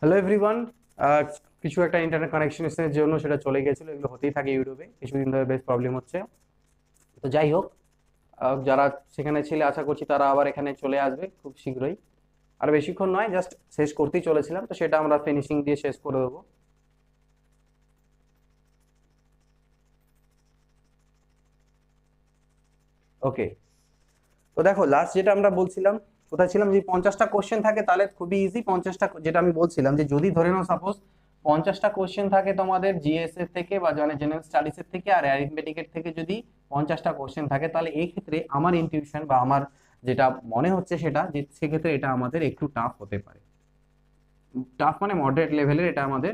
Hello everyone কিছু একটা internet কানেকশনের জন্য সেটা চলে গেছিল, এগুলো হতেই থাকে ইউটিউবে। কিছুদিন ধরে বেশ প্রবলেম হচ্ছে। তো যাই হোক যারা সেখানে ছিলে, আশা করছি তারা আবার এখানে চলে আসবে খুব শীঘ্রই। আর বেশিক্ষণ নয় জাস্ট শেষ করতেই চলেছিলাম, তো সেটা আমরা ফিনিশিং দিয়ে শেষ করে দেবো। ওকে তো দেখো লাস্ট যেটা আমরা বলছিলাম কোথায় ছিলাম? যদি পঞ্চাশটা কোশ্চেন থাকে, তাহলে খুবই ইজি পঞ্চাশটা যেটা আমি বলছিলাম যে, যদি ধরে নাও সাপোজ পঞ্চাশটা কোশ্চেন থাকে তোমাদের জিএস এর থেকে বা মানে জেনারেল স্টাডিজ এর থেকে আর অ্যারিথমেটিকের থেকে যদি পঞ্চাশটা কোশ্চেন থাকে, তাহলে এই ক্ষেত্রে আমার ইনটিউশন বা আমার যেটা মনে হচ্ছে সেটা যে, সেক্ষেত্রে এটা আমাদের একটু টাফ হতে পারে। টাফ মানে মডারেট লেভেলের এটা আমাদের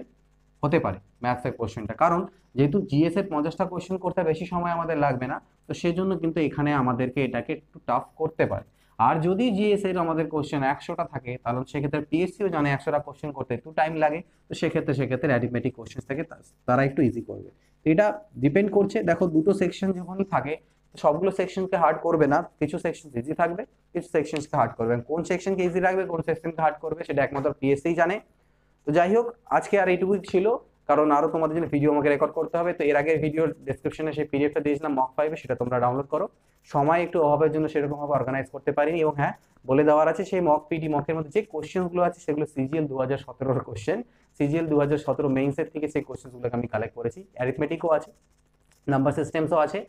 হতে পারে ম্যাথসের কোশ্চেনটা কারণ যেহেতু জিএস এর পঞ্চাশটা কোশ্চেন করতে বেশি সময় আমাদের লাগবে না, তো সেজন্য কিন্তু এখানে আমাদেরকে এটাকে একটু টাফ করতে পারে। আর যদি জিএস এর আমাদের কোশ্চেন একশোটা থাকে, তাহলে সেক্ষেত্রে পিএসসিও জানে একশোটা কোশ্চেন করতে একটু টাইম লাগে। তো সেক্ষেত্রে সেক্ষেত্রে অ্যারিথমেটিক কোশ্চেন থেকে তারা একটু ইজি করবে। এটা ডিপেন্ড করছে। দেখো, দুটো সেকশন যখন থাকে, সবগুলো সেকশনকে হার্ড করবে না। কিছু সেকশন ইজি থাকবে, কিছু সেকশনকে হার্ড করবে কোন সেকশনকে ইজি রাখবে, কোন সেকশনকে হার্ড করবে, সেটা একমাত্র পিএসসি জানে। তো যাই হোক, আজকে আর এইটুকুই ছিল। কারণ আরও তোমাদের জন্য ভিডিও আমাকে রেকর্ড করতে হবে, তো এর আগে ভিডিওর ডেসক্রিপশনে সেই পিডিএফটা দিয়েছিলাম মক ফাইভে সেটা তোমরা ডাউনলোড করো। সময় একটু অভাবের জন্য সেরকম ভাবে অর্গানাইজ করতে পারিনি এবং হ্যাঁ বলে দেওয়ার আছে সেই মক পিডি মকের মধ্যে যে কোশ্চেনগুলো আছে সেগুলো সিজিএল দু হাজার সতেরোর কোশ্চেন সিজিএল দু হাজার সতেরো মেইনসের থেকে সেই কোশ্চেনগুলোকে আমি কালেক্ট করেছি। অ্যারিথমেটিকও আছে নাম্বার সিস্টেমসও আছে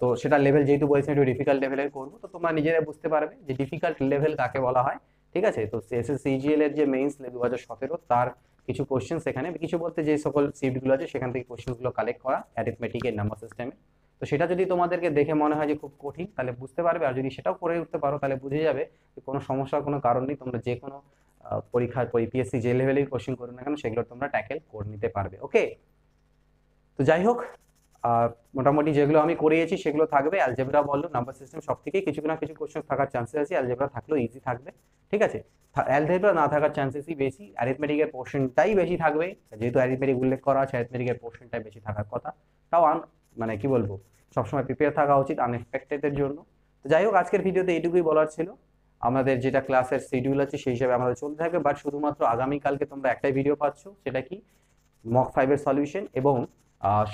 তো সেটা লেভেল যেহেতু বলেছি একটু ডিফিকাল্ট লেভেলের করব, তো তোমরা নিজেরা বুঝতে পারবে যে ডিফিকাল্ট লেভেল কাকে বলা হয়, ঠিক আছে? তো সিজিএল এর যে মেইনস দু হাজার সতেরো, তার কিছু কোশ্চেন সেখানে কিছু বলতে যে সকল সিটগুলো আছে, সেখান থেকে কোশ্চেনগুলো কালেক্ট করা অ্যারিথমেটিকের নাম্বার সিস্টেমে তো সেটা যদি তোমাদেরকে দেখে মনে হয় যে খুব কঠিন, তাহলে বুঝতে পারবে। আর যদি সেটাও করে উঠতে পারো, তাহলে বুঝে যাবে যে কোনো সমস্যার কোনো কারণ নেই। তোমরা যে কোনো পরীক্ষার পিএসসি যে লেভেলের কোশ্চেন করো না কেন, সেগুলো তোমরা ট্যাকেল করে নিতে পারবে ওকে তো যাই হোক মোটামুটি যেগুলো আমি করিয়েছি, সেগুলো থাকবে। অ্যালজেব্রা বলো নাম্বার সিস্টেম সব থেকে কিছু না কিছু কোশ্চেন থাকার চান্সেস আছে। অ্যালজেব্রা থাকলেও ইজি থাকবে, ঠিক আছে? অ্যালজেব্রা না থাকার চান্সেসই বেশি অ্যারিথমেটিকের পোর্শনটাই বেশি থাকবে। যেহেতু অ্যারিথমেটিক উল্লেখ করা আছে অ্যারিথমেটিকের পোর্শনটাই বেশি থাকার কথা। তাও আন মানে কি বলব, সবসময় প্রিপেয়ার থাকা উচিত আনএক্সপেক্টেডের জন্য। তো যাই হোক, আজকের ভিডিওতে এইটুকুই বলার ছিল। আমাদের যেটা ক্লাসের শিডিউল আছে, সেই হিসাবে আমাদের চলতে থাকবে। বাট শুধুমাত্র আগামীকালকে তোমরা একটাই ভিডিও পাচ্ছ, সেটা কি মক ফাইভের সলিউশন এবং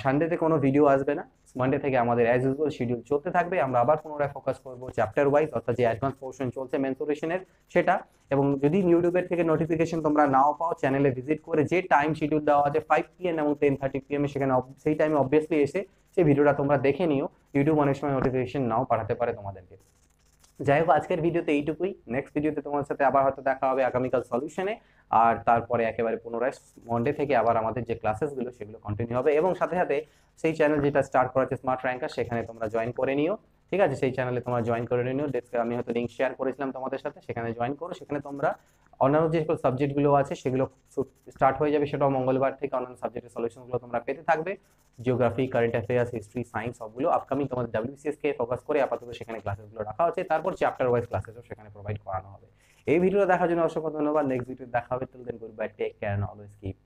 সানডেতে কোনো ভিডিও আসবে না। মানডে থেকে আমাদের অ্যাজ ইউজুয়াল শিডিউল চলতে থাকবে। আমরা আবার পুনরায় ফোকাস করব চ্যাপ্টার ওয়াইজ অর্থাৎ যে অ্যাডভান্স পোর্শন চলছে মেন্সুরেশনের সেটা। এবং যদি ইউটিউবের থেকে নোটিফিকেশন তোমরা নাও পাও চ্যানেলে ভিজিট করে যে টাইম শিডিউল দেওয়া আছে ফাইভ পিএম এবং টেন থার্টি পিএম সেখানে সেই টাইমে অবভিয়াসলি এসে সেই ভিডিওটা তোমরা দেখে নিও। ইউটিউব অনেক সময় নোটিফিকেশন নাও পাঠাতে পারে তোমাদেরকে। যাই হোক, আজকের ভিডিওতে এইটুকুই। নেক্সট ভিডিওতে তোমার সাথে আবার হয়তো দেখা হবে আগামীকাল সলিউশনে আর তারপরে একেবারে পুনরায় মন্ডে থেকে আবার আমাদের যে ক্লাসেসগুলো সেগুলো কন্টিনিউ হবে। এবং সাথে সাথে সেই চ্যানেল যেটা স্টার্ট করা হচ্ছে স্মার্ট র্যাঙ্কার সেখানে তোমরা জয়েন করে নিও। ঠিক আছে? সেই চ্যানেলে তোমরা জয়েন করে নিও। আমি হয়তো লিঙ্ক শেয়ার করেছিলাম তোমাদের সাথে, সেখানে জয়েন করো। সেখানে তোমরা অন্যান্য যে সাবজেক্টগুলো আছে, সেগুলো স্টার্ট হয়ে যাবে। সেটাও মঙ্গলবার থেকে অন্যান্য সাবজেক্টের সলিউশনগুলো তোমরা পেতে থাকবে। Geography current affairs history science সবগুলো আপকামিং তোমাদের ডাব্লিউসিএস কে ফোকাস করে আপাতত সেখানে ক্লাসেসগুলো রাখা হচ্ছে। তারপর চ্যাপ্টার ওয়াইজ ক্লাসেসও সেখানে প্রোভাইড করানো হবে। এই ভিডিওটা দেখার জন্য অসংখ্য ধন্যবাদ। নেক্সট ভিডিও দেখা হবে। Till then good bye take care always keep